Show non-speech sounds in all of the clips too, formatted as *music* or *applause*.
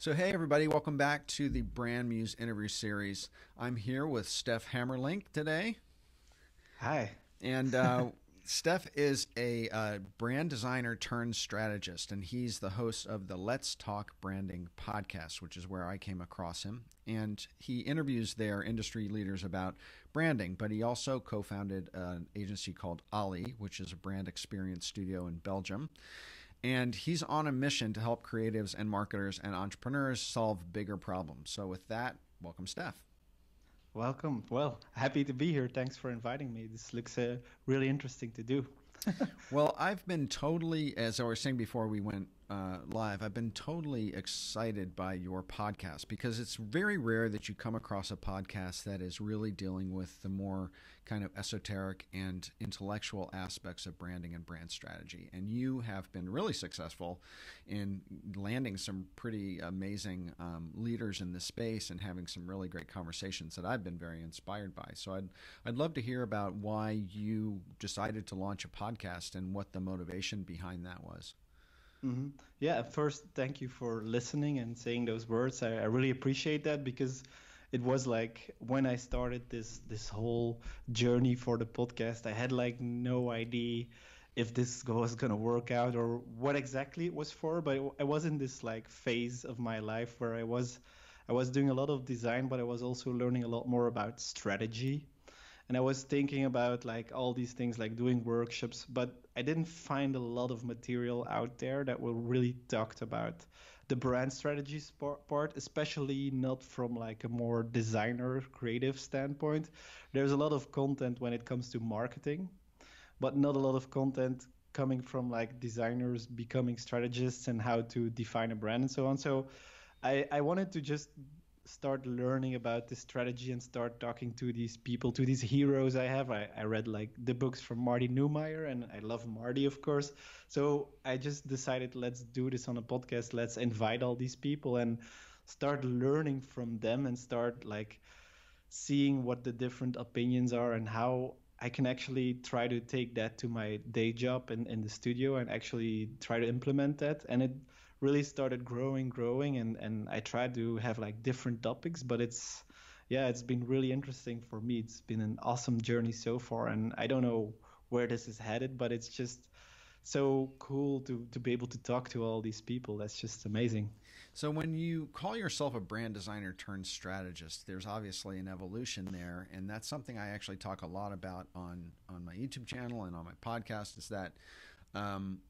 So, hey, everybody, welcome back to the Brand Muse interview series. I'm here with Stef Hamerlinck today. Hi. And uh, *laughs* Stef is a uh, brand designer turned strategist, and he's the host of the Let's Talk Branding podcast, which is where I came across him. And he interviews their industry leaders about branding, but he also co founded an agency called Ollie, which is a brand experience studio in Belgium and he's on a mission to help creatives and marketers and entrepreneurs solve bigger problems. So, with that, welcome, Stef. Welcome. Well, happy to be here. Thanks for inviting me. This looks uh, really interesting to do. *laughs* well, I've been totally, as I was saying before we went uh, live, I've been totally excited by your podcast because it's very rare that you come across a podcast that is really dealing with the more kind of esoteric and intellectual aspects of branding and brand strategy. And you have been really successful in landing some pretty amazing um, leaders in this space and having some really great conversations that I've been very inspired by. So I'd I'd love to hear about why you decided to launch a podcast and what the motivation behind that was. Mm-hmm. Yeah, first, thank you for listening and saying those words. I, I, really appreciate that because it was like when I started this this whole journey for the podcast, I had like no idea if this was gonna work out or what exactly it was for. But I was in this like phase of my life where I was I was doing a lot of design, but I was also learning a lot more about strategy and I was thinking about like all these things like doing workshops, but I didn't find a lot of material out there that will really talked about the brand strategy part, especially not from like a more designer creative standpoint. There's a lot of content when it comes to marketing, but not a lot of content coming from like designers becoming strategists and how to define a brand and so on. So I, I wanted to just start learning about this strategy and start talking to these people, to these heroes I have. I, I read like the books from Marty Neumeier and I love Marty, of course. So I just decided let's do this on a podcast. Let's invite all these people and start learning from them and start like seeing what the different opinions are and how I can actually try to take that to my day job in, in the studio and actually try to implement that. And it really started growing, growing, and and I tried to have like different topics, but it's yeah, it's been really interesting for me. It's been an awesome journey so far, and I don't know where this is headed, but it's just so cool to to be able to talk to all these people. That's just amazing. So when you call yourself a brand designer turned strategist, there's obviously an evolution there, and that's something I actually talk a lot about on on my YouTube channel and on my podcast. Is that um,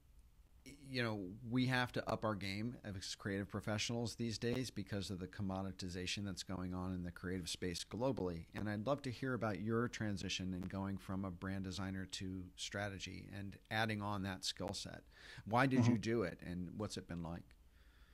you know, we have to up our game as creative professionals these days because of the commoditization that's going on in the creative space globally. And I'd love to hear about your transition in going from a brand designer to strategy and adding on that skill set. Why did mm-hmm. you do it and what's it been like?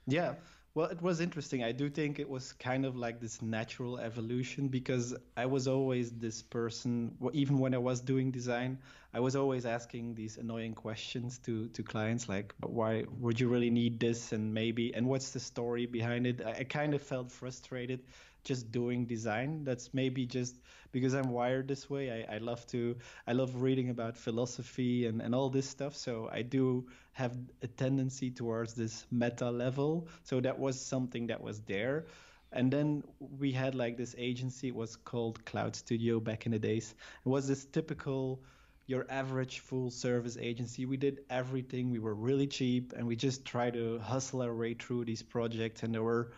Yeah, well, it was interesting. I do think it was kind of like this natural evolution because I was always this person, even when I was doing design, I was always asking these annoying questions to, to clients like, why would you really need this? And maybe, and what's the story behind it? I, I kind of felt frustrated just doing design. That's maybe just because I'm wired this way. I, I love to I love reading about philosophy and, and all this stuff. So I do have a tendency towards this meta level. So that was something that was there. And then we had like this agency, it was called Cloud Studio back in the days. It was this typical your average full service agency. We did everything. We were really cheap and we just tried to hustle our way through these projects. And there were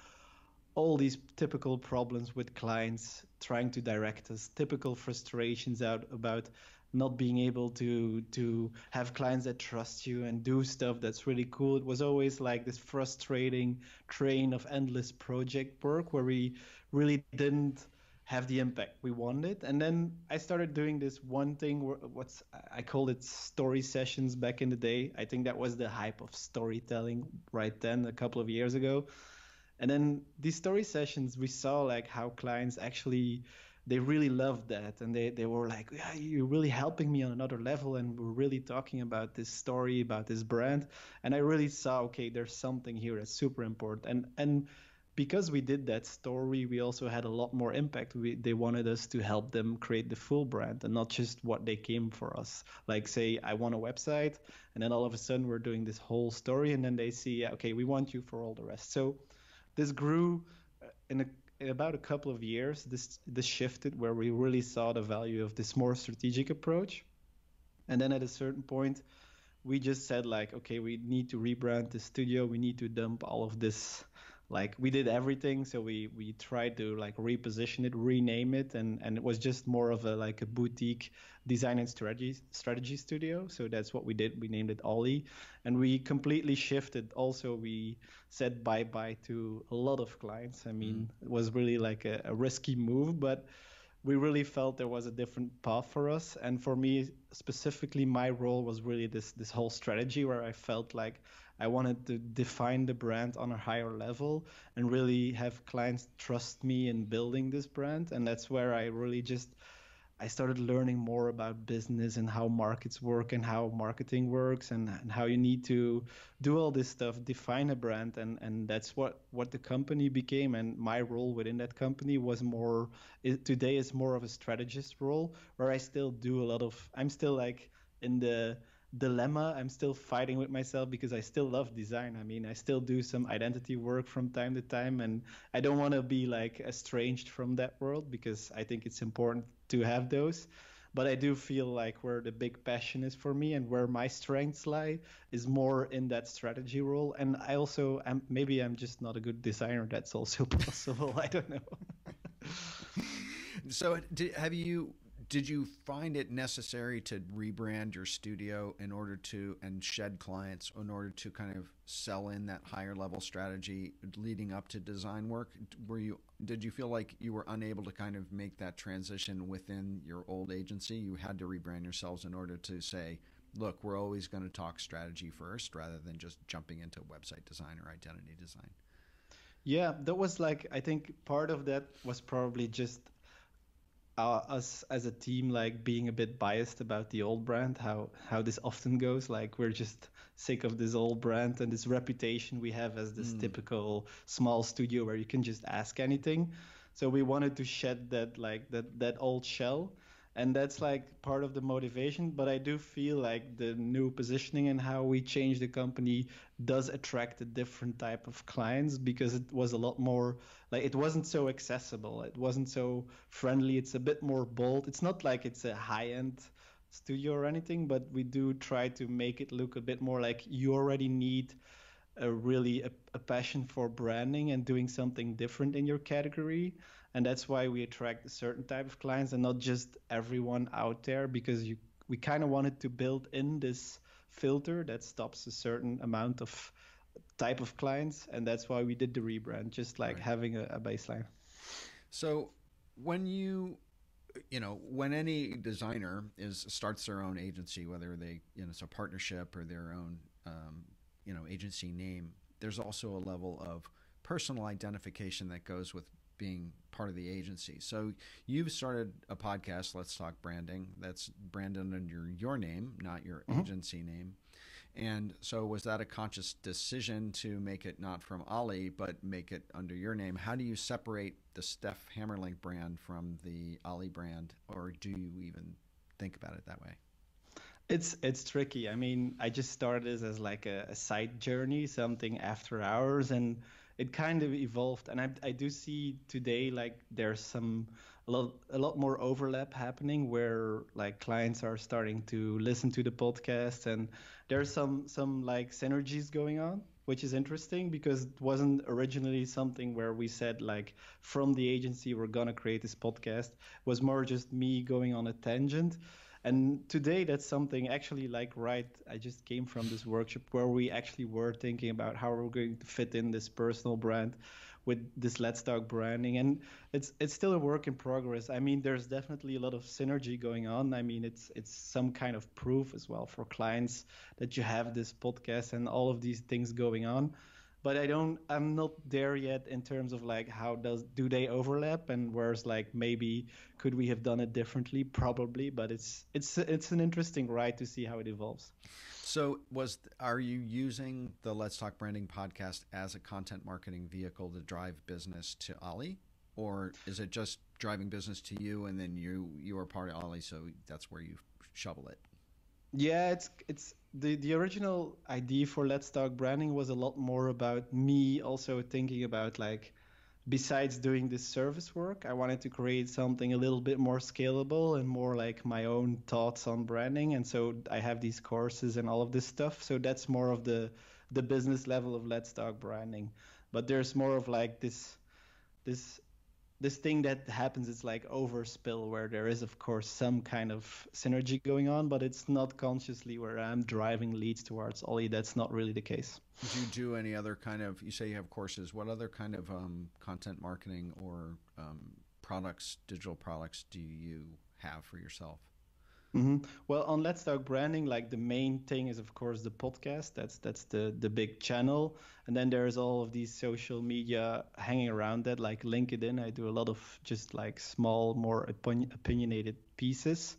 all these typical problems with clients trying to direct us, typical frustrations out about not being able to to have clients that trust you and do stuff that's really cool. It was always like this frustrating train of endless project work where we really didn't have the impact we wanted. And then I started doing this one thing, what's I called it story sessions back in the day. I think that was the hype of storytelling right then, a couple of years ago. And then these story sessions, we saw like how clients actually they really loved that. And they, they were like yeah you're really helping me on another level and we're really talking about this story about this brand. And i really saw okay there's something here that's super important. And and because we did that story we also had a lot more impact. We, they wanted us to help them create the full brand and not just what they came for us. Like say i want a website and then all of a sudden we're doing this whole story and then they see okay we want you for all the rest. So this grew uh, in a in about a couple of years, this this shifted where we really saw the value of this more strategic approach. And then at a certain point, we just said like, okay, we need to rebrand the studio. We need to dump all of this like we did everything so we we tried to like reposition it rename it and and it was just more of a like a boutique design and strategy strategy studio. So that's what we did. We named it ollie. And we completely shifted. Also we said bye bye to a lot of clients. I mean mm. it was really like a, a risky move but we really felt there was a different path for us. And for me specifically my role was really this this whole strategy where i felt like I wanted to define the brand on a higher level and really have clients trust me in building this brand. And that's where I really just I started learning more about business and how markets work and how marketing works and, and how you need to do all this stuff, define a brand, and and that's what what the company became. And my role within that company was more it, today is more of a strategist role where I still do a lot of I'm still like in the dilemma i'm still fighting with myself because i still love design. I mean i still do some identity work from time to time and i don't want to be like estranged from that world because i think it's important to have those. But i do feel like where the big passion is for me and where my strengths lie is more in that strategy role. And i also am maybe i'm just not a good designer that's also *laughs* possible i don't know. So did, have you did you find it necessary to rebrand your studio in order to and shed clients in order to kind of sell in that higher level strategy leading up to design work? Were you did you feel like you were unable to kind of make that transition within your old agency? You had to rebrand yourselves in order to say look we're always going to talk strategy first rather than just jumping into website design or identity design. Yeah that was like i think part of that was probably just uh, us as a team like being a bit biased about the old brand how how this often goes. Like we're just sick of this old brand and this reputation we have as this mm. typical small studio where you can just ask anything. So we wanted to shed that like that that old shell and that's like part of the motivation but i do feel like the new positioning and how we change the company does attract a different type of clients because it was a lot more like it wasn't so accessible. It wasn't so friendly. It's a bit more bold. It's not like it's a high end studio or anything but we do try to make it look a bit more like you already need a really a, a passion for branding and doing something different in your category and that's why we attract a certain type of clients and not just everyone out there because you we kind of wanted to build in this filter that stops a certain amount of type of clients and that's why we did the rebrand just like right. having a, a baseline so when you you know when any designer is starts their own agency whether they you know it's a partnership or their own um, you know agency name there's also a level of personal identification that goes with being part of the agency. So you've started a podcast, Let's Talk Branding. That's branded under your name, not your mm-hmm. agency name. And so was that a conscious decision to make it not from Ollie, but make it under your name? How do you separate the Stef Hamerlinck brand from the Ollie brand, or do you even think about it that way? It's it's tricky. I mean, I just started this as like a, a side journey, something after hours, and it kind of evolved and I, I do see today like there's some a lot a lot more overlap happening where like clients are starting to listen to the podcast and there's some some like synergies going on which is interesting because it wasn't originally something where we said like from the agency we're gonna create this podcast. It was more just me going on a tangent and today, that's something actually like right. I just came from this workshop where we actually were thinking about how we're going to fit in this personal brand with this Let's Talk branding, and it's it's still a work in progress. I mean, there's definitely a lot of synergy going on. I mean, it's it's some kind of proof as well for clients that you have this podcast and all of these things going on but I don't I'm not there yet in terms of like how does do they overlap and where's like maybe could we have done it differently probably but it's it's it's an interesting ride to see how it evolves. So was are you using the Let's Talk Branding podcast as a content marketing vehicle to drive business to Ollie or is it just driving business to you and then you you are part of Ollie so that's where you shovel it? Yeah, it's it's the the original idea for Let's Talk branding was a lot more about me also thinking about like besides doing this service work, I wanted to create something a little bit more scalable and more like my own thoughts on branding. And so I have these courses and all of this stuff. So that's more of the the business level of Let's Talk branding. But there's more of like this this this thing that happens it's like overspill where there is of course some kind of synergy going on but it's not consciously where i'm driving leads towards. Ollie that's not really the case. Do you do any other kind of you say you have courses what other kind of um, content marketing or um, products digital products do you have for yourself Mm-hmm. Well, on Let's Talk Branding, like the main thing is of course the podcast. That's that's the the big channel, and then there's all of these social media hanging around that, like LinkedIn. I do a lot of just like small, more opinion, opinionated pieces.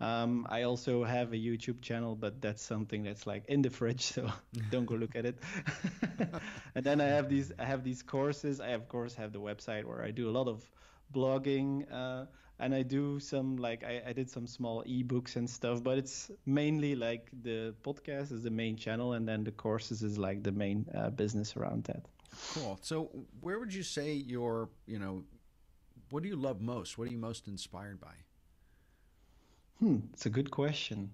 Um, I also have a YouTube channel, but that's something that's like in the fridge, so *laughs* don't go look at it. *laughs* and then I have these I have these courses. I of course have the website where I do a lot of blogging. Uh, and I do some like I, I did some small ebooks and stuff, but it's mainly like the podcast is the main channel, and then the courses is like the main uh, business around that. Cool. So, where would you say your you know, what do you love most? What are you most inspired by? Hmm, it's a good question.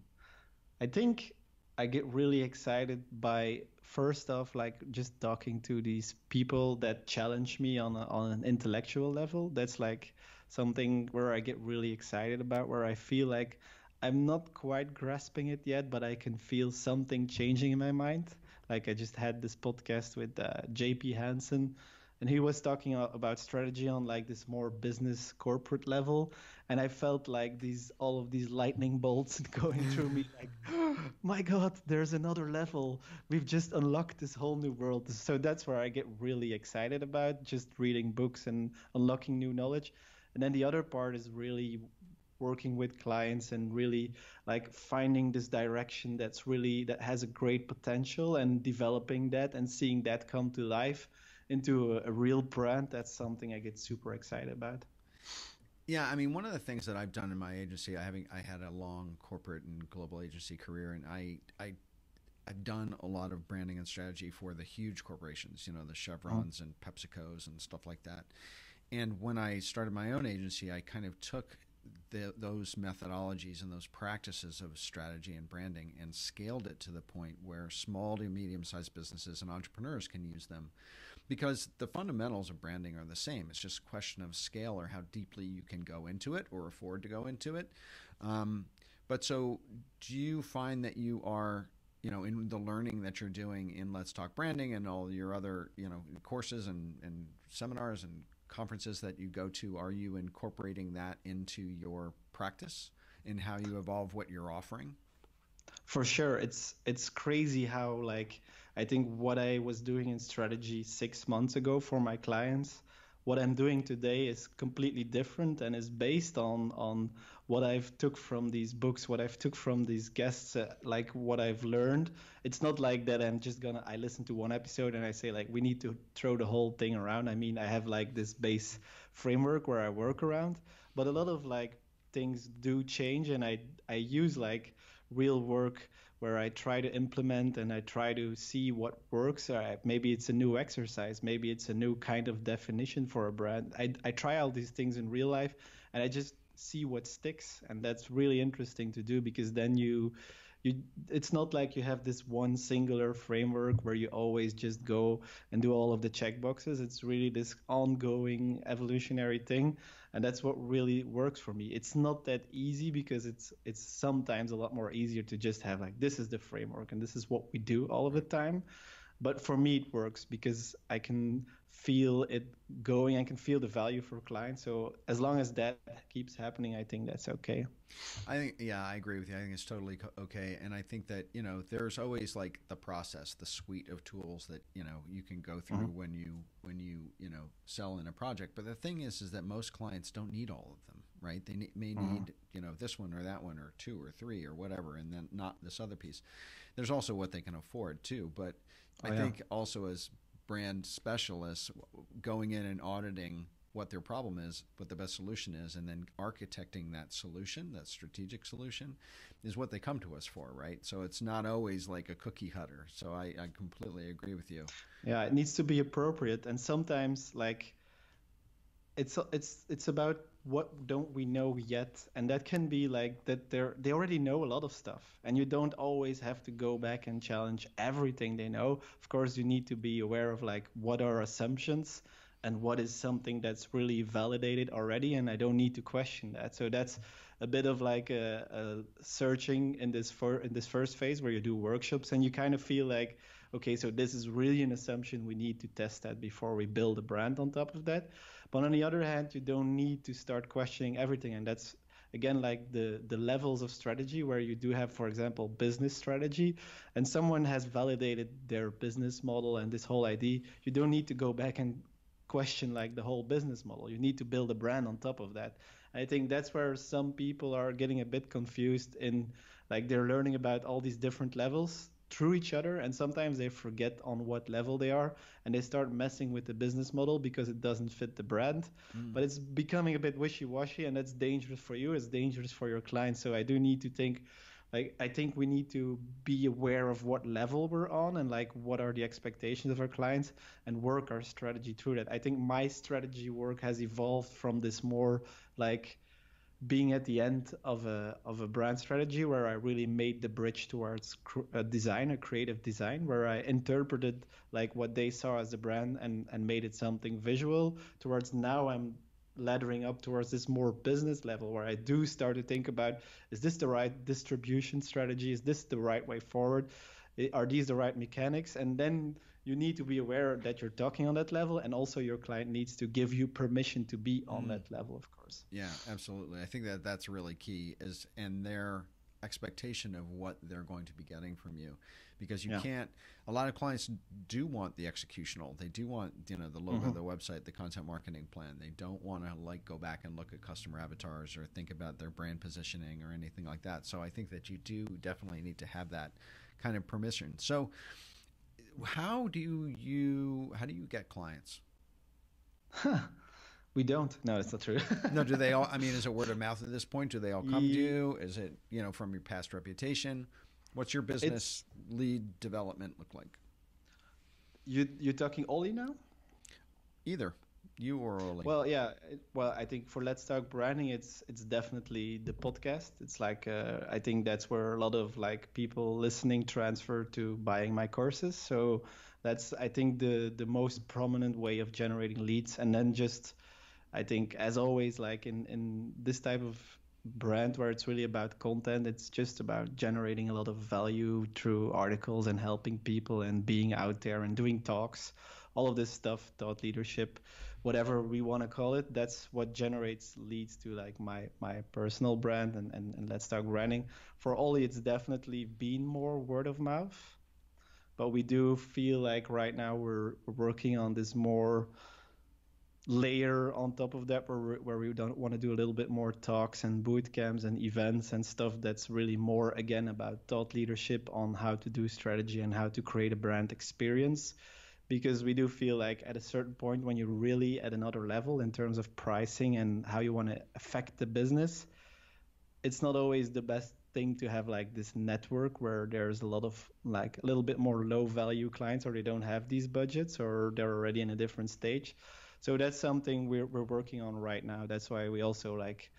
I think I get really excited by first off like just talking to these people that challenge me on a, on an intellectual level. That's like something where I get really excited about, where I feel like I'm not quite grasping it yet, but I can feel something changing in my mind. Like I just had this podcast with uh, JP Hansen, and he was talking about strategy on like this more business corporate level, and I felt like these all of these lightning bolts *laughs* going through me, like, oh, *gasps* my God, there's another level. We've just unlocked this whole new world. So that's where I get really excited about just reading books and unlocking new knowledge. And then the other part is really working with clients and really like finding this direction that's really that has a great potential and developing that and seeing that come to life into a, a real brand that's something i get super excited about yeah, I mean, one of the things that I've done in my agency, I having I had a long corporate and global agency career, and I I I've done a lot of branding and strategy for the huge corporations, you know, the mm-hmm. Chevrons oh. and PepsiCo's and stuff like that. And when I started my own agency, I kind of took the, those methodologies and those practices of strategy and branding and scaled it to the point where small to medium sized businesses and entrepreneurs can use them because the fundamentals of branding are the same. It's just a question of scale or how deeply you can go into it or afford to go into it. Um, but so, do you find that you are, you know, in the learning that you're doing in Let's Talk Branding and all your other, you know, courses and, and seminars and conferences that you go to, are you incorporating that into your practice in how you evolve what you're offering? For sure, it's it's crazy how like I think what I was doing in strategy six months ago for my clients, what I'm doing today is completely different and is based on on what I've took from these books, what I've took from these guests, uh, like what I've learned. It's not like that I'm just gonna I listen to one episode and I say like we need to throw the whole thing around. I mean I have like this base framework where I work around, but a lot of like things do change and I I use like real work where I try to implement and I try to see what works. Uh, maybe it's a new exercise, maybe it's a new kind of definition for a brand. I, I try all these things in real life and I just see what sticks and that's really interesting to do because then you you it's not like you have this one singular framework where you always just go and do all of the check boxes it's really this ongoing evolutionary thing and that's what really works for me. It's not that easy because it's it's sometimes a lot more easier to just have like this is the framework and this is what we do all of the time. But for me it works because i can feel it going and can feel the value for clients. So as long as that keeps happening, I think that's okay. I think yeah, I agree with you. I think it's totally okay, and I think that you know there's always like the process, the suite of tools that you know you can go through mm-hmm. when you when you you know sell in a project. But the thing is, is that most clients don't need all of them, right? They may mm-hmm. need you know this one or that one or two or three or whatever, and then not this other piece. There's also what they can afford too, but I oh, yeah. think also as brand specialists going in and auditing what their problem is, what the best solution is, and then architecting that solution, that strategic solution, is what they come to us for, right? So it's not always like a cookie cutter. So I, I completely agree with you. Yeah, it needs to be appropriate, and sometimes like it's it's it's about what don't we know yet? And that can be like that they're they already know a lot of stuff. And you don't always have to go back and challenge everything they know. Of course you need to be aware of like what are assumptions and what is something that's really validated already and i don't need to question that. So that's a bit of like a, a searching in this for in this first phase where you do workshops and you kind of feel like okay so this is really an assumption. We need to test that before we build a brand on top of that but on the other hand, you don't need to start questioning everything, and that's again like the the levels of strategy where you do have, for example, business strategy, and someone has validated their business model and this whole idea. You don't need to go back and question like the whole business model. You need to build a brand on top of that. I think that's where some people are getting a bit confused in like they're learning about all these different levels through each other and sometimes they forget on what level they are and they start messing with the business model because it doesn't fit the brand. Mm. but it's becoming a bit wishy-washy and that's dangerous for you it's dangerous for your clients. So i do need to think like i think we need to be aware of what level we're on and like what are the expectations of our clients and work our strategy through that. I think my strategy work has evolved from this more like being at the end of a of a brand strategy where I really made the bridge towards a uh, design, a creative design, where I interpreted like what they saw as a brand and and made it something visual. Towards now, I'm laddering up towards this more business level where I do start to think about is this the right distribution strategy? Is this the right way forward? Are these the right mechanics? And then you need to be aware that you're talking on that level, and also your client needs to give you permission to be on mm. that level, of course. Yeah, absolutely. I think that that's really key. Is and their expectation of what they're going to be getting from you because you yeah. can't a lot of clients do want the executional they do want you know the logo mm-hmm. the website the content marketing plan they don't want to like go back and look at customer avatars or think about their brand positioning or anything like that so i think that you do definitely need to have that kind of permission so how do you how do you get clients? Huh. We don't. No, it's not true. *laughs* no, do they all? I mean, is it word of *laughs* mouth at this point? Do they all come yeah. to you? Is it you know from your past reputation? What's your business it's, lead development look like? You you're talking Ollie now? Either. You or Ollie? Well, yeah. Well, I think for Let's Talk Branding, it's it's definitely the podcast. It's like uh, I think that's where a lot of like people listening transfer to buying my courses. So that's I think the the most prominent way of generating leads. And then just I think as always, like in in this type of brand where it's really about content it's just about generating a lot of value through articles and helping people and being out there and doing talks all of this stuff thought leadership whatever we want to call it that's what generates leads to like my my personal brand and, and, and let's talk branding for Ollie it's definitely been more word of mouth but we do feel like right now we're working on this more layer on top of that where, where we don't want to do a little bit more talks and boot camps and events and stuff that's really more again about thought leadership on how to do strategy and how to create a brand experience because we do feel like at a certain point when you're really at another level in terms of pricing and how you want to affect the business it's not always the best thing to have like this network where there's a lot of like a little bit more low value clients or they don't have these budgets or they're already in a different stage. So that's something we're, we're working on right now. That's why we also like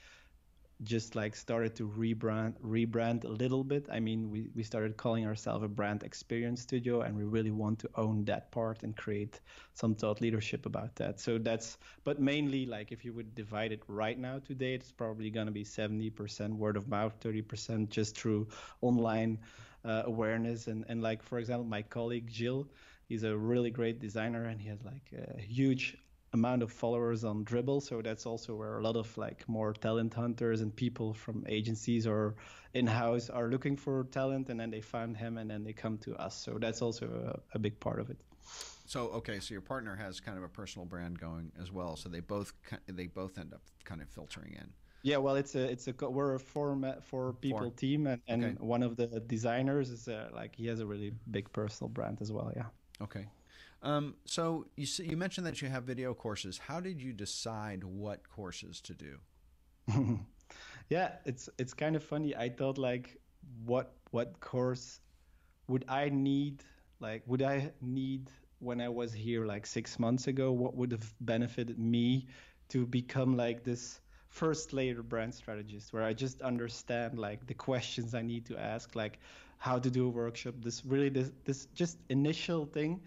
just like started to rebrand rebrand a little bit. I mean, we, we started calling ourselves a brand experience studio and we really want to own that part and create some thought leadership about that. So that's but mainly like if you would divide it right now today, it's probably gonna be 70% word of mouth, 30% just through online uh, awareness and, and like for example my colleague Jill he's a really great designer and he has like a huge amount of followers on Dribbble. So that's also where a lot of like more talent hunters and people from agencies or in-house are looking for talent, and then they find him, and then they come to us. So that's also a, a big part of it. So okay, so your partner has kind of a personal brand going as well. So they both they both end up kind of filtering in. Yeah, well, it's a it's a we're a four four people four. team, and, and okay. one of the designers is uh, like he has a really big personal brand as well. Yeah. Okay. Um, so you you mentioned that you have video courses. How did you decide what courses to do? *laughs* yeah, it's it's kind of funny. I thought like, what what course would I need? Like, would I need when I was here like six months ago? What would have benefited me to become like this first layer brand strategist, where I just understand like the questions I need to ask, like how to do a workshop. This really this this just initial thing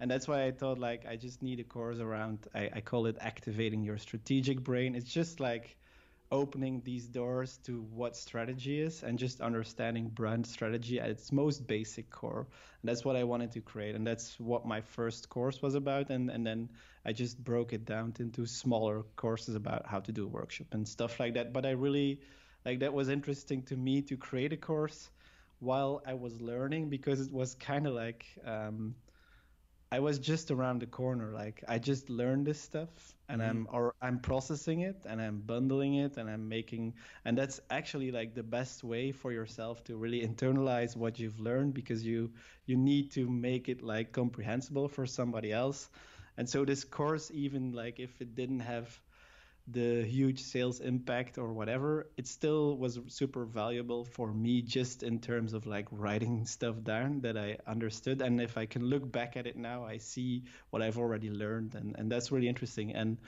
and that's why I thought like I just need a course around I, I call it activating your strategic brain. It's just like opening these doors to what strategy is and just understanding brand strategy at its most basic core. And that's what I wanted to create. And that's what my first course was about. And, and then I just broke it down into smaller courses about how to do a workshop and stuff like that. But I really like that was interesting to me to create a course while I was learning because it was kind of like um, I was just around the corner. Like I just learned this stuff and mm-hmm. I'm or I'm processing it and I'm bundling it and I'm making and that's actually like the best way for yourself to really internalize what you've learned because you you need to make it like comprehensible for somebody else. And so this course even like if it didn't have the huge sales impact or whatever, it still was super valuable for me just in terms of like writing *laughs* stuff down that I understood. And if I can look back at it now, I see what I've already learned, and, and that's really interesting. And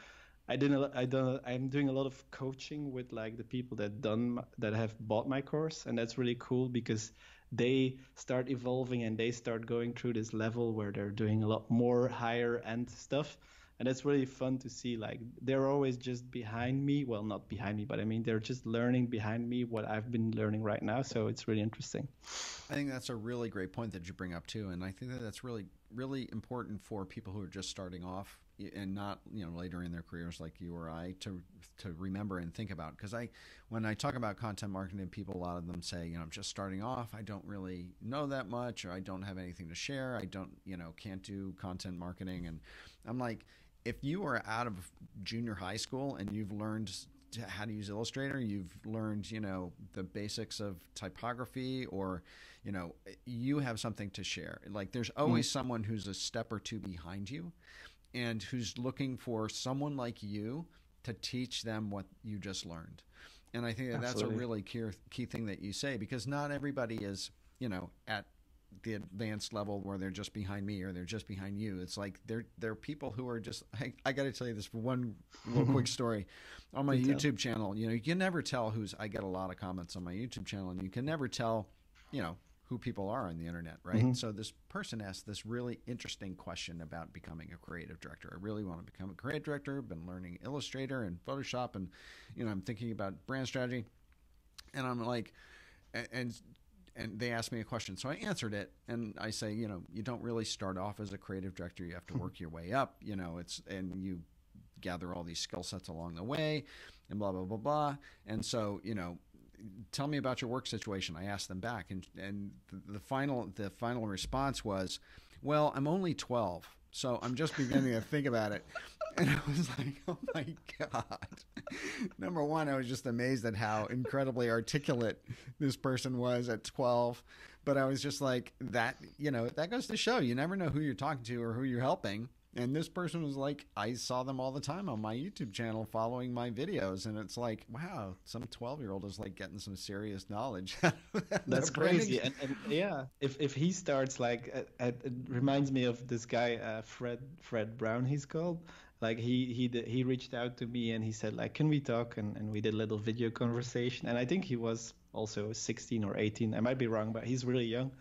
I didn't I don't I'm doing a lot of coaching with like the people that done that have bought my course, and that's really cool because they start evolving and they start going through this level where they're doing a lot more higher end stuff and it's really fun to see like they're always just behind me. Well not behind me but i mean they're just learning behind me what i've been learning right now. So it's really interesting. I think that's a really great point that you bring up too. And i think that that's really really important for people who are just starting off and not you know later in their careers like you or I to to remember and think about. Because I when I talk about content marketing people a lot of them say you know I'm just starting off. I don't really know that much or I don't have anything to share. I don't you know can't do content marketing. And I'm like if you are out of junior high school and you've learned how to use Illustrator, you've learned, you know, the basics of typography or, you know, you have something to share. Like there's always mm-hmm. someone who's a step or two behind you and who's looking for someone like you to teach them what you just learned. And I think that that's a really key, key thing that you say because not everybody is, you know, at the advanced level where they're just behind me or they're just behind you. It's like they're they're people who are just. I, I got to tell you this one little quick *laughs* story on my YouTube channel. You know, you can never tell who's. I get a lot of comments on my YouTube channel, and you can never tell, you know, who people are on the internet, right? Mm-hmm. So this person asked this really interesting question about becoming a creative director. I really want to become a creative director. Been learning Illustrator and Photoshop, and you know, I'm thinking about brand strategy, and I'm like, and and they asked me a question. So I answered it, and I say, you know, you don't really start off as a creative director. You have to work your way up. You know, it's and you gather all these skill sets along the way, and blah blah blah blah. And so, you know, tell me about your work situation. I asked them back, and and the, final the final response was, well, I'm only twelve. So I'm just beginning to think about it. *laughs* And I was like, *laughs* oh my God. Number one, I was just amazed at how incredibly articulate this person was at 12. But I was just like, that, you know, that goes to show you never know who you're talking to or who you're helping. And this person was like, I saw them all the time on my YouTube channel following my videos. And it's like, wow, some 12 year old is like getting some serious knowledge. *laughs* That's crazy. And, and, yeah, if, if he starts like, uh, uh, it reminds me of this guy, uh, Fred, Fred Brown, he's called. Like he, he, he reached out to me and he said like, can we talk? And, and we did a little video conversation. And I think he was also 16 or 18. I might be wrong, but he's really young.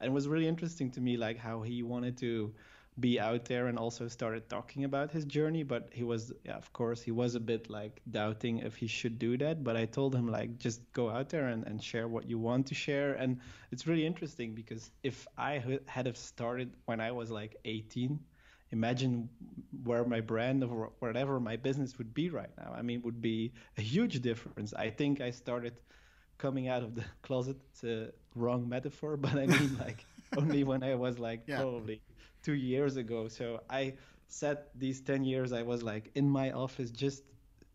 And it was really interesting to me, like how he wanted to, be out there and also started talking about his journey but he was yeah, of course he was a bit like doubting if he should do that but i told him like just go out there and, and share what you want to share. And it's really interesting because if i had have started when i was like 18 imagine where my brand or whatever my business would be right now. I mean would be a huge difference. I think i started coming out of the *laughs* closet it's a wrong metaphor *laughs* but i mean like only when i was like yeah. probably two years ago. So I said these 10 years I was like in my office just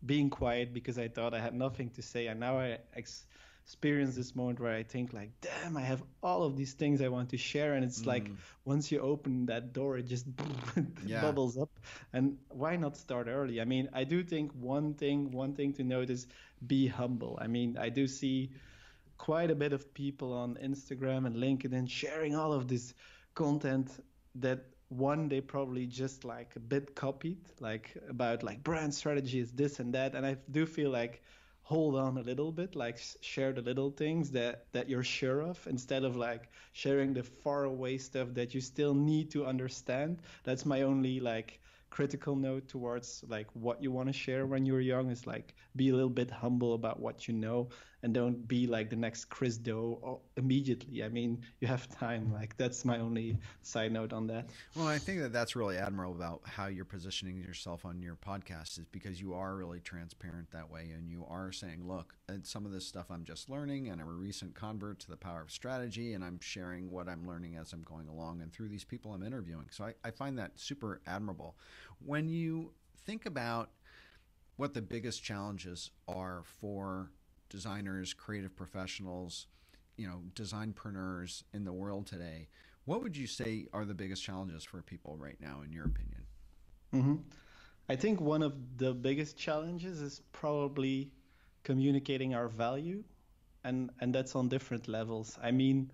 being quiet because I thought I had nothing to say. And now I ex- experience this moment where I think like, damn, I have all of these things I want to share, and it's mm. like once you open that door, it just *laughs* yeah. bubbles up. And why not start early? I mean, I do think one thing, one thing to note is be humble. I mean, I do see quite a bit of people on Instagram and LinkedIn sharing all of this content that one they probably just like a bit copied like about like brand strategy is this and that. And i do feel like hold on a little bit like share the little things that that you're sure of instead of like sharing the far away stuff that you still need to understand. That's my only like critical note towards like what you want to share when you're young is like be a little bit humble about what you know and don't be like the next Chris Do uh, immediately. I mean, you have time. Like that's my only side note on that. Well, I think that that's really admirable about how you're positioning yourself on your podcast is because you are really transparent that way, and you are saying, "Look, some of this stuff I'm just learning, and I'm a recent convert to the power of strategy, and I'm sharing what I'm learning as I'm going along, and through these people I'm interviewing." So I, I find that super admirable. When you think about what the biggest challenges are for designers, creative professionals, you know, designpreneurs in the world today, what would you say are the biggest challenges for people right now, in your opinion? Mm-hmm. I think one of the biggest challenges is probably communicating our value, and and that's on different levels. I mean,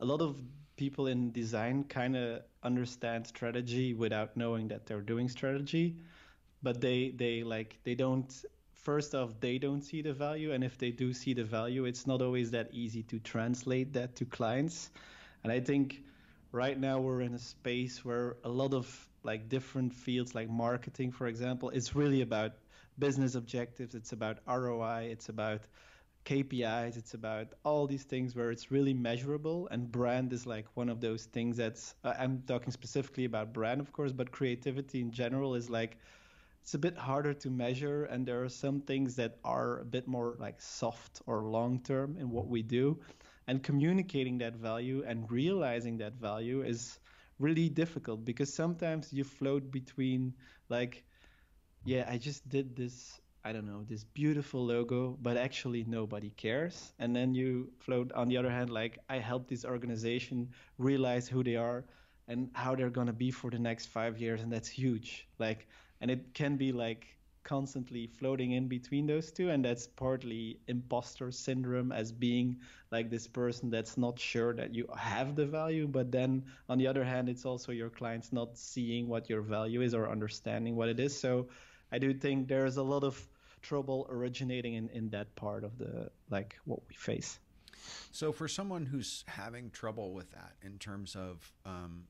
a lot of people in design kind of understand strategy without knowing that they're doing strategy, but they they like they don't first off, they don't see the value, and if they do see the value, it's not always that easy to translate that to clients. And I think right now we're in a space where a lot of like different fields, like marketing, for example, it's really about business objectives. It's about ROI. It's about KPIs. It's about all these things where it's really measurable. And brand is like one of those things that's. Uh, I'm talking specifically about brand, of course, but creativity in general is like it's a bit harder to measure and there are some things that are a bit more like soft or long term in what we do and communicating that value and realizing that value is really difficult because sometimes you float between like yeah i just did this i don't know this beautiful logo but actually nobody cares. And then you float on the other hand like i help this organization realize who they are and how they're going to be for the next 5 years and that's huge. Like and it can be like constantly floating in between those two and that's partly imposter syndrome as being like this person that's not sure that you have the value but then on the other hand it's also your clients not seeing what your value is or understanding what it is. So i do think there's a lot of trouble originating in, in that part of the like what we face so for someone who's having trouble with that in terms of um,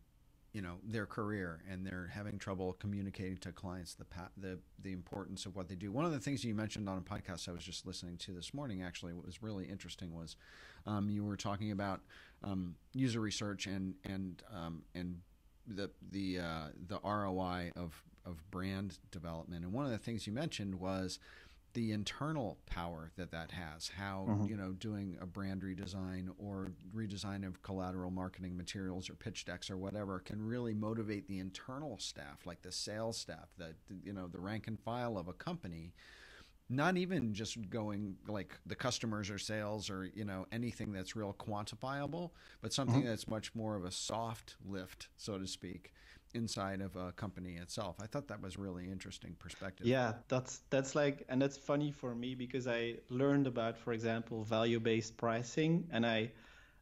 you know their career and they're having trouble communicating to clients the the the importance of what they do. One of the things you mentioned on a podcast I was just listening to this morning, actually, what was really interesting was um, you were talking about um, user research and and um, and the the uh, the ROI of of brand development. And one of the things you mentioned was the internal power that that has how mm-hmm. you know doing a brand redesign or redesign of collateral marketing materials or pitch decks or whatever can really motivate the internal staff like the sales staff the you know the rank and file of a company not even just going like the customers or sales or you know anything that's real quantifiable but something mm-hmm. that's much more of a soft lift so to speak inside of a company itself. I thought that was really interesting perspective. Yeah, that's that's like and that's funny for me because I learned about for example value-based pricing and I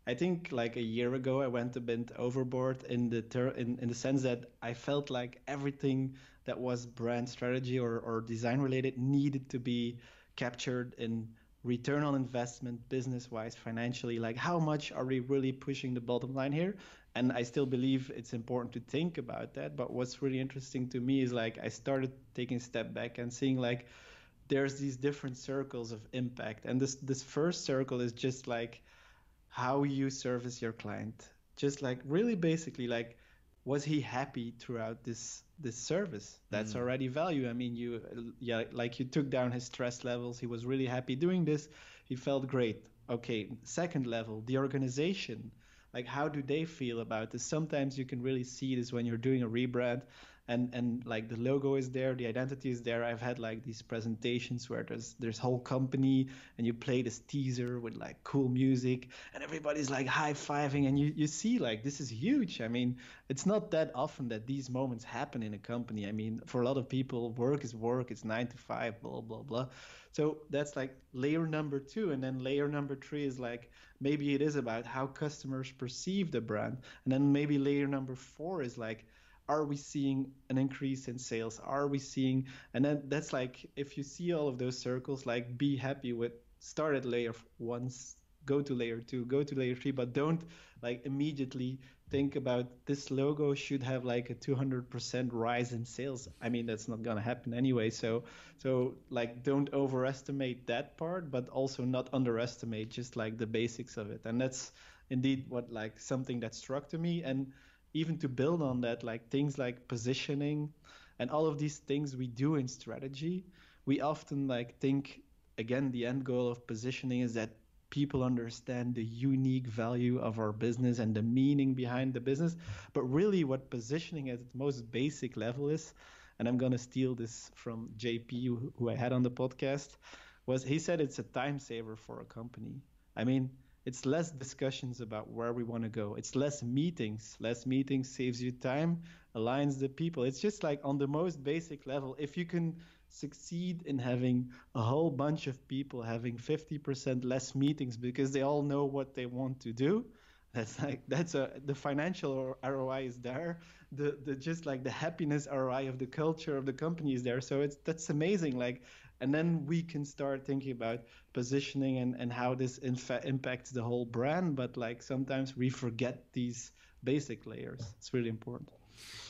I think like a year ago I went a bit overboard in the ter- in, in the sense that I felt like everything that was brand strategy or, or design related needed to be captured in return on investment business wise financially like how much are we really pushing the bottom line here and I still believe it's important to think about that. But what's really interesting to me is like I started taking a step back and seeing like there's these different circles of impact, and this this first circle is just like how you service your client, just like really basically like was he happy throughout this this service that's mm. already value? I mean you yeah like you took down his stress levels. He was really happy doing this. He felt great. Okay second level the organization like how do they feel about this? Sometimes you can really see this when you're doing a rebrand and and like the logo is there the identity is there. I've had like these presentations where there's there's whole company and you play this teaser with like cool music and everybody's like high-fiving and you you see like this is huge. I mean it's not that often that these moments happen in a company. I mean for a lot of people work is work it's 9 to 5 blah blah blah so that's like layer number 2 and then layer number 3 is like maybe it is about how customers perceive the brand and then maybe layer number 4 is like are we seeing an increase in sales? Are we seeing and then that's like if you see all of those circles like be happy with start at layer one go to layer two go to layer three but don't like immediately think about this logo should have like a 200% rise in sales. I mean that's not going to happen anyway so so like don't overestimate that part but also not underestimate just like the basics of it. And that's indeed what like something that struck to me. And even to build on that, like things like positioning and all of these things we do in strategy, we often like think again the end goal of positioning is that people understand the unique value of our business and the meaning behind the business. But really, what positioning at its most basic level is, and I'm going to steal this from JP, who I had on the podcast, was he said it's a time saver for a company. I mean, it's less discussions about where we want to go. It's less meetings. Less meetings saves you time, aligns the people. It's just like on the most basic level, if you can succeed in having a whole bunch of people having 50% less meetings because they all know what they want to do, that's like that's a the financial ROI is there. The the just like the happiness ROI of the culture of the company is there. So it's that's amazing. Like and then we can start thinking about positioning and, and how this infa- impacts the whole brand but like sometimes we forget these basic layers it's really important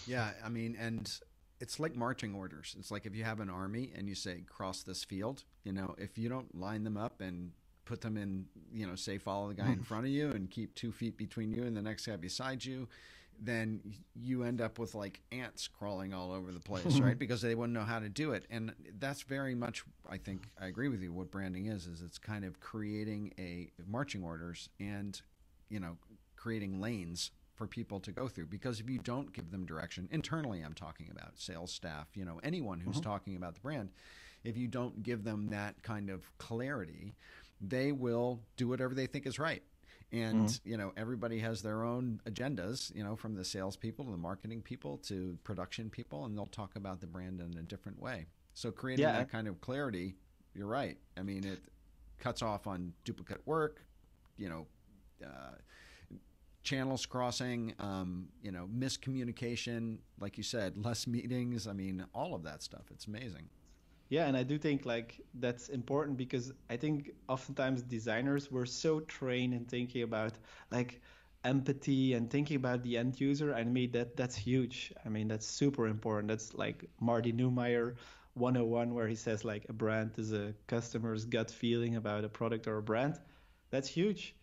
yeah i mean and it's like marching orders it's like if you have an army and you say cross this field you know if you don't line them up and put them in you know say follow the guy in hmm. front of you and keep two feet between you and the next guy beside you then you end up with like ants crawling all over the place, right? *laughs* because they wouldn't know how to do it. And that's very much, I think, I agree with you. What branding is, is it's kind of creating a marching orders and, you know, creating lanes for people to go through. Because if you don't give them direction, internally, I'm talking about sales staff, you know, anyone who's mm-hmm. talking about the brand, if you don't give them that kind of clarity, they will do whatever they think is right and mm-hmm. you know everybody has their own agendas you know from the salespeople to the marketing people to production people and they'll talk about the brand in a different way so creating yeah. that kind of clarity you're right i mean it cuts off on duplicate work you know uh, channels crossing um, you know miscommunication like you said *laughs* less meetings i mean all of that stuff it's amazing yeah, and I do think like that's important because I think oftentimes designers were so trained in thinking about like empathy and thinking about the end user. I mean that that's huge. I mean that's super important. That's like Marty Neumeier 101 where he says like a brand is a customer's gut feeling about a product or a brand. That's huge.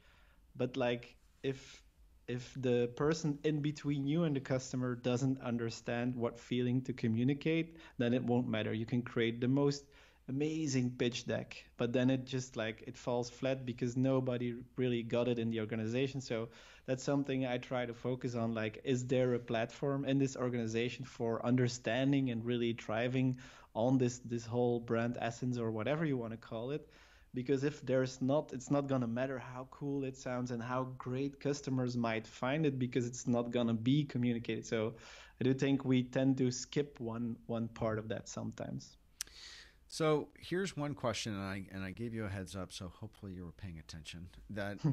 But like if if the person in between you and the customer doesn't understand what feeling to communicate, then it won't matter. You can create the most amazing pitch deck, but then it just like it falls flat because nobody really got it in the organization. So that's something I try to focus on. Like, is there a platform in this organization for understanding and really driving on this this whole brand essence or whatever you want to call it? Because if there's not it's not going to matter how cool it sounds and how great customers might find it because it's not going to be communicated so i do think we tend to skip one one part of that sometimes so here's one question and i and i gave you a heads up so hopefully you were paying attention that *laughs*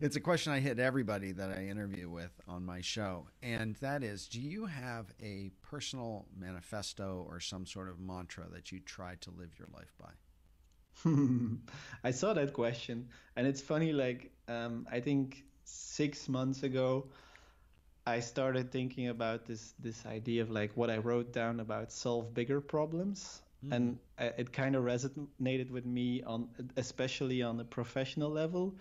it's a question I hit everybody that I interview with on my show, and that is Do you have a personal manifesto or some sort of mantra that you try to live your life by? *laughs* I saw that question, and it's funny. Like, um, I think six months ago, I started thinking about this this idea of like what I wrote down about solve bigger problems, mm. and it kind of resonated with me on especially on a professional level,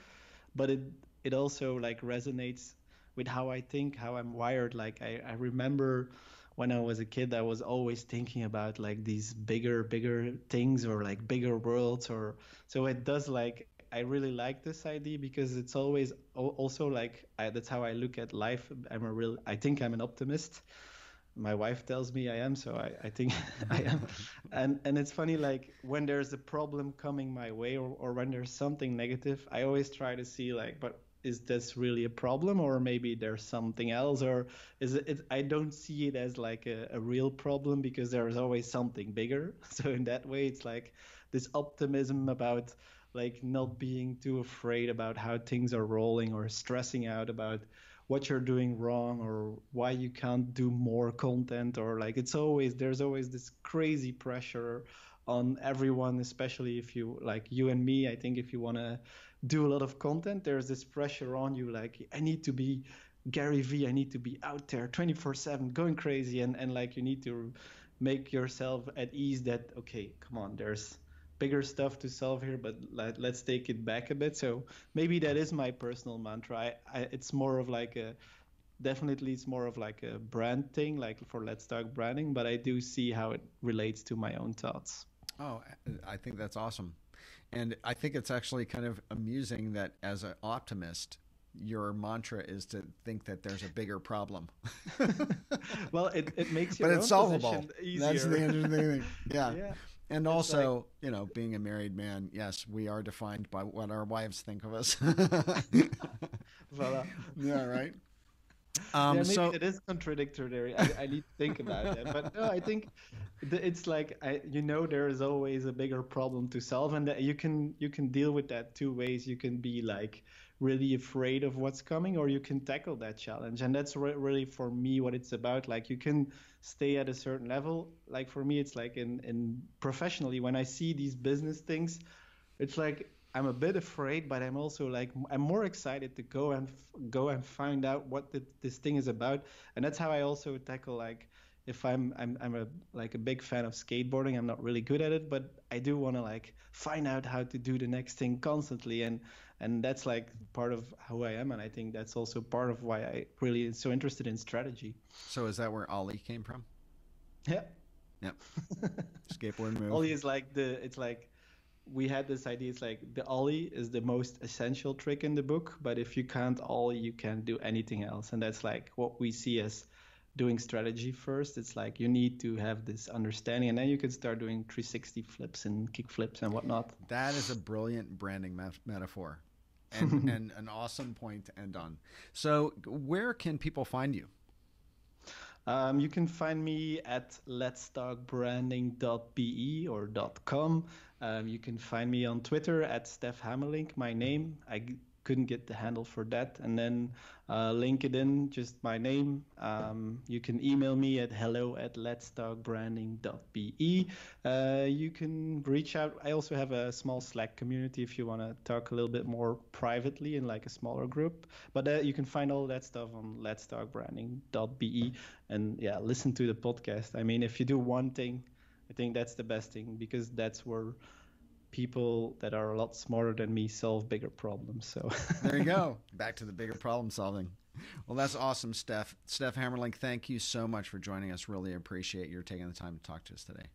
but it it also like resonates with how I think, how I'm wired. Like I, I remember when I was a kid, I was always thinking about like these bigger, bigger things or like bigger worlds or so it does like I really like this idea because it's always also like I, that's how I look at life. I'm a real I think I'm an optimist. my wife tells me I am, so I, I think *laughs* I am. And and it's funny, like when there's a problem coming my way or, or when there's something negative, I always try to see like, but is this really a problem or maybe there's something else or is it, I don't see it as like a, a real problem because there is always something bigger. *laughs* So in that way, it's like this optimism about like not being too afraid about how things are rolling or stressing out about what you're doing wrong or why you can't do more content or like it's always there's always this crazy pressure on everyone especially if you like you and me i think if you want to do a lot of content there's this pressure on you like i need to be gary vee i need to be out there 24 7 going crazy and and like you need to make yourself at ease that okay come on there's bigger stuff to solve here, but let, us take it back a bit. So maybe that is my personal mantra. I, I, it's more of like a definitely it's more of like a brand thing, like for Let's Talk branding. But I do see how it relates to my own thoughts. Oh, I think that's awesome, and I think it's actually kind of amusing that as an optimist, your mantra is to think that there's a bigger problem. *laughs* well, it, it makes your but it's solvable. Easier. That's the interesting thing. *laughs* Yeah. yeah. And it's also, like, you know, being a married man, yes, we are defined by what our wives think of us. *laughs* Voila. Yeah, right. Um, yeah, maybe so, it is contradictory. I, I, need to think about it. But no, I think it's like I, you know, there is always a bigger problem to solve, and that you can you can deal with that two ways. You can be like really afraid of what's coming, or you can tackle that challenge. And that's re- really for me what it's about. Like you can stay at a certain level. Like for me, it's like in in professionally when I see these business things, it's like I'm a bit afraid, but I'm also like I'm more excited to go and f- go and find out what the, this thing is about, and that's how I also tackle like if I'm I'm I'm a like a big fan of skateboarding. I'm not really good at it, but I do want to like find out how to do the next thing constantly, and and that's like part of who I am, and I think that's also part of why I really am so interested in strategy. So is that where Ollie came from? Yeah. Yep. Skateboard *laughs* move. Ollie is like the it's like we had this idea it's like the ollie is the most essential trick in the book but if you can't ollie you can't do anything else. And that's like what we see as doing strategy first. It's like you need to have this understanding and then you can start doing 360 flips and kick flips and whatnot. That is a brilliant branding metaphor and, *laughs* and an awesome point to end on. So where can people find you um, you can find me at letstalkbranding.be or .com. Um, you can find me on Twitter at Stef Hamerlinck, my name. I couldn't get the handle for that. And then uh, LinkedIn, just my name. Um, you can email me at hello at letstalkbranding.be. Uh, you can reach out. I also have a small Slack community if you want to talk a little bit more privately in like a smaller group. But uh, you can find all that stuff on letstalkbranding.be. And yeah, listen to the podcast. I mean, if you do one thing, I think that's the best thing because that's where people that are a lot smarter than me solve bigger problems. So *laughs* there you go. Back to the bigger problem solving. Well, that's awesome, Stef. Stef Hamerlinck, thank you so much for joining us. Really appreciate your taking the time to talk to us today.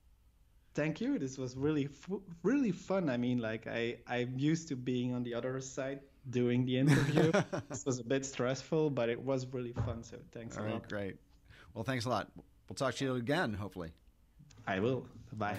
Thank you. This was really, really fun. I mean, like I, I'm used to being on the other side doing the interview. *laughs* this was a bit stressful, but it was really fun. So thanks All a right, lot. Great. Well, thanks a lot. We'll talk to you again, hopefully. I will. Bye.